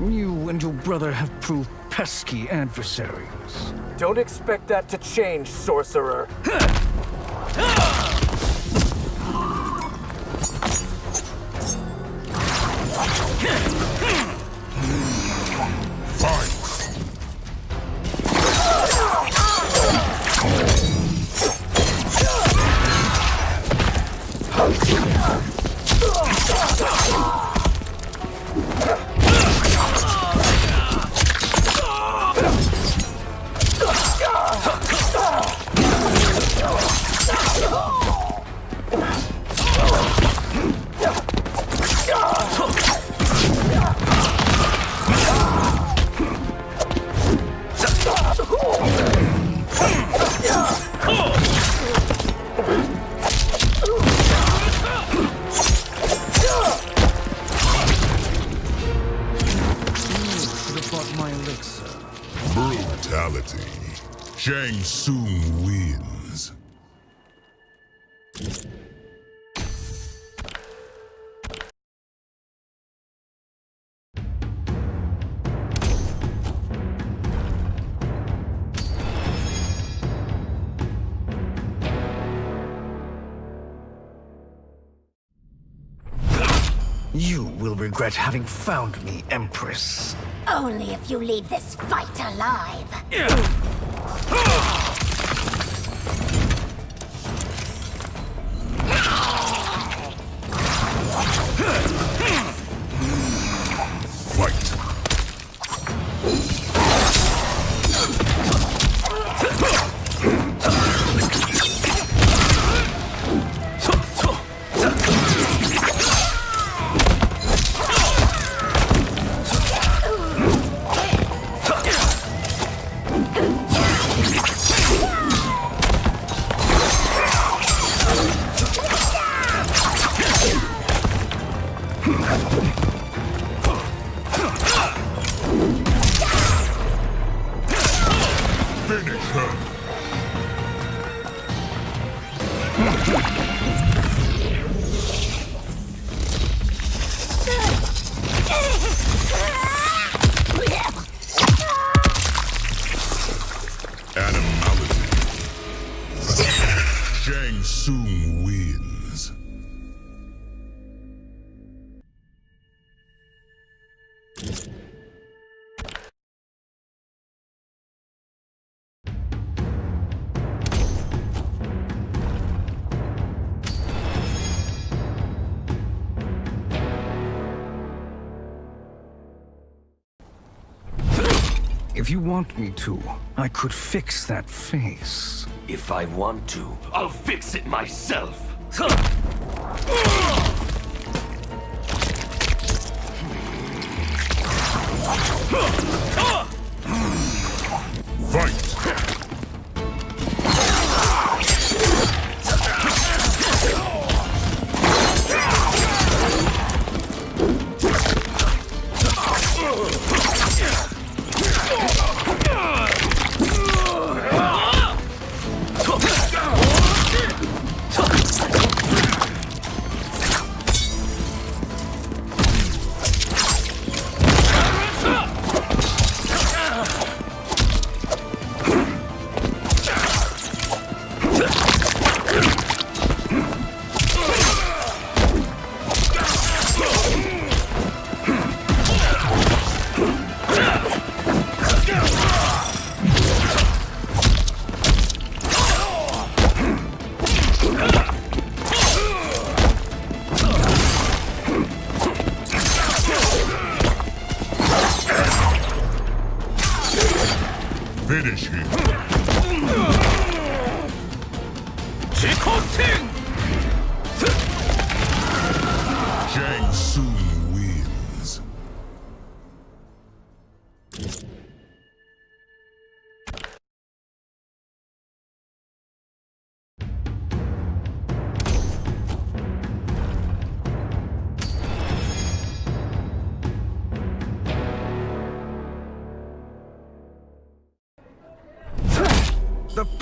You and your brother have proved pesky adversaries. Don't expect that to change, sorcerer. Shang Tsung wins. You will regret having found me, Empress. Only if you leave this fight alive. Fight. Tsung wins. If you want me to, I could fix that face. If I want to, I'll fix it myself.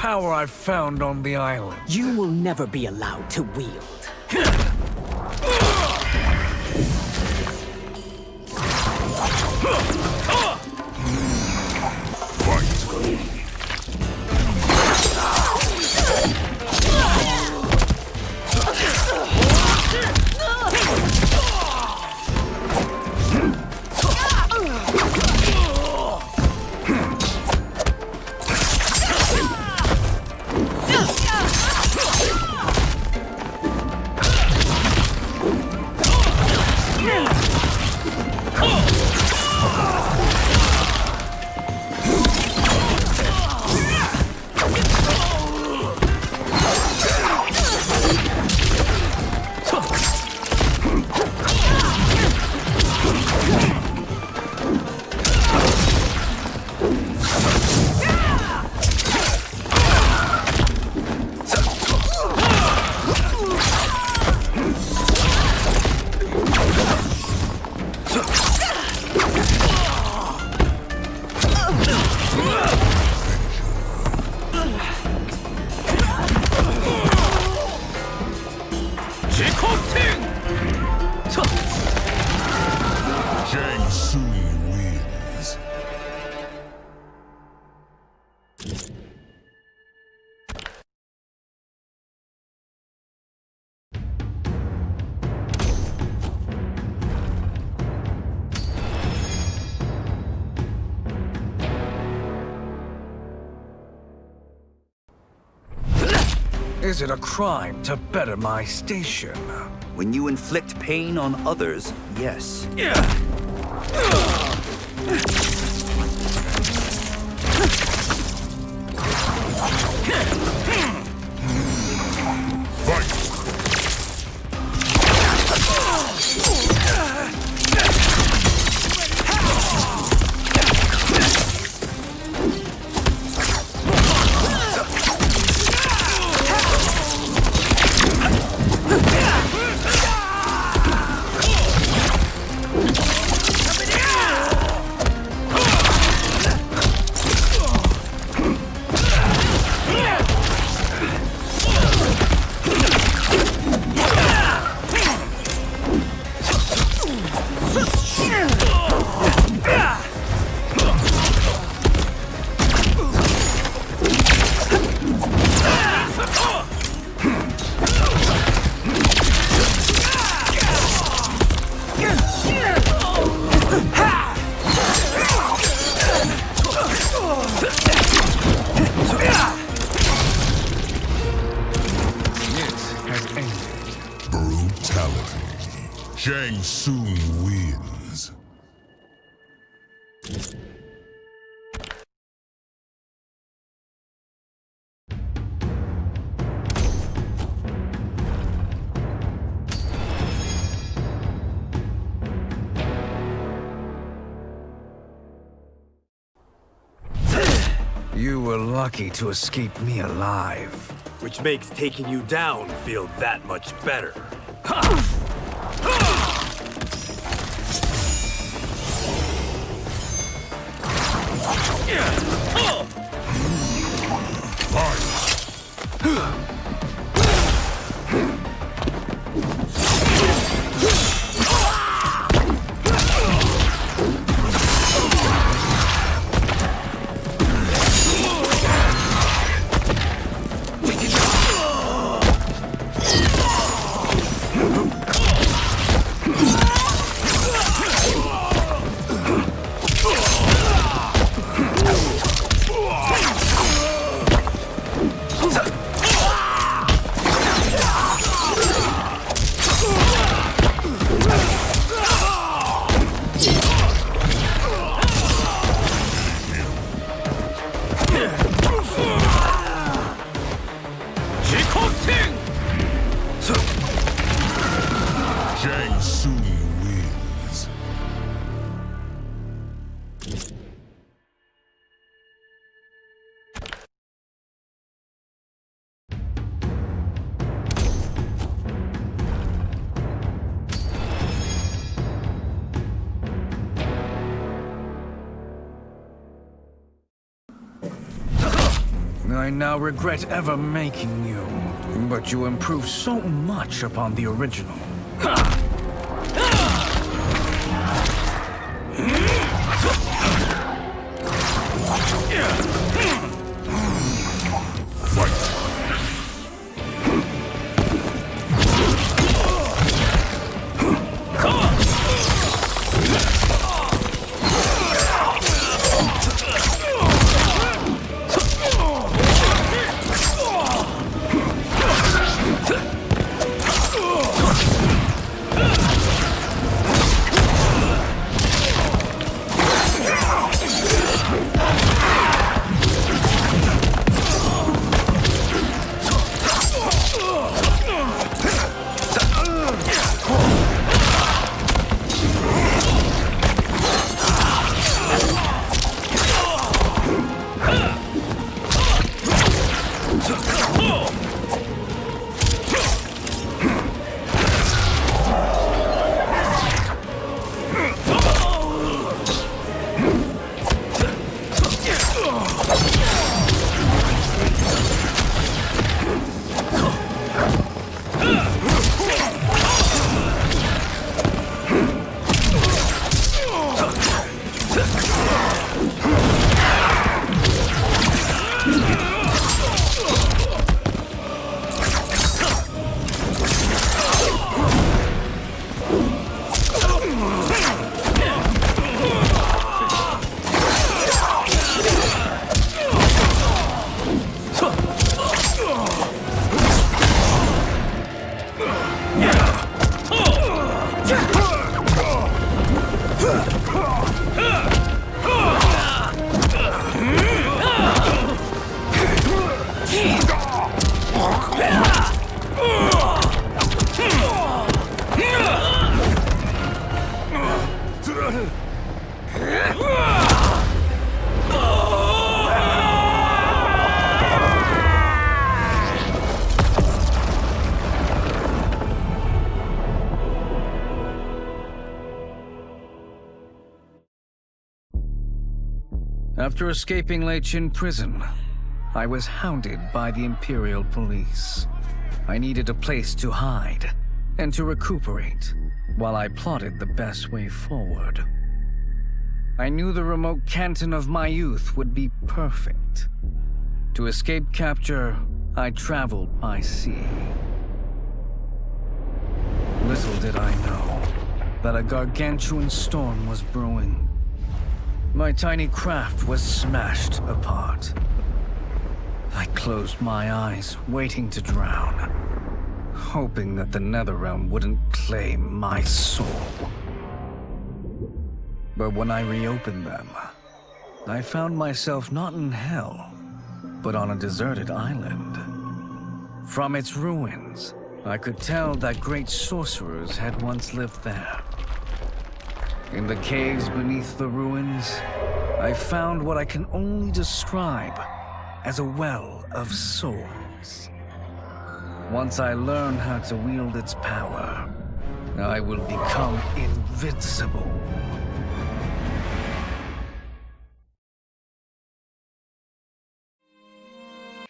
power I've found on the island. You will never be allowed to wield. Is it a crime to better my station? When you inflict pain on others, yes. Fight! lucky to escape me alive. Which makes taking you down feel that much better. Yeah! I now regret ever making you, but you improved so much upon the original. After escaping Lei Chin prison, I was hounded by the Imperial Police. I needed a place to hide and to recuperate while I plotted the best way forward. I knew the remote canton of my youth would be perfect. To escape capture, I traveled by sea. Little did I know that a gargantuan storm was brewing. My tiny craft was smashed apart. I closed my eyes, waiting to drown, hoping that the Netherrealm wouldn't claim my soul. But when I reopened them, I found myself not in hell, but on a deserted island. From its ruins, I could tell that great sorcerers had once lived there. In the caves beneath the ruins, I found what I can only describe as a well of souls. Once I learn how to wield its power, I will become invincible.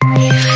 Yeah.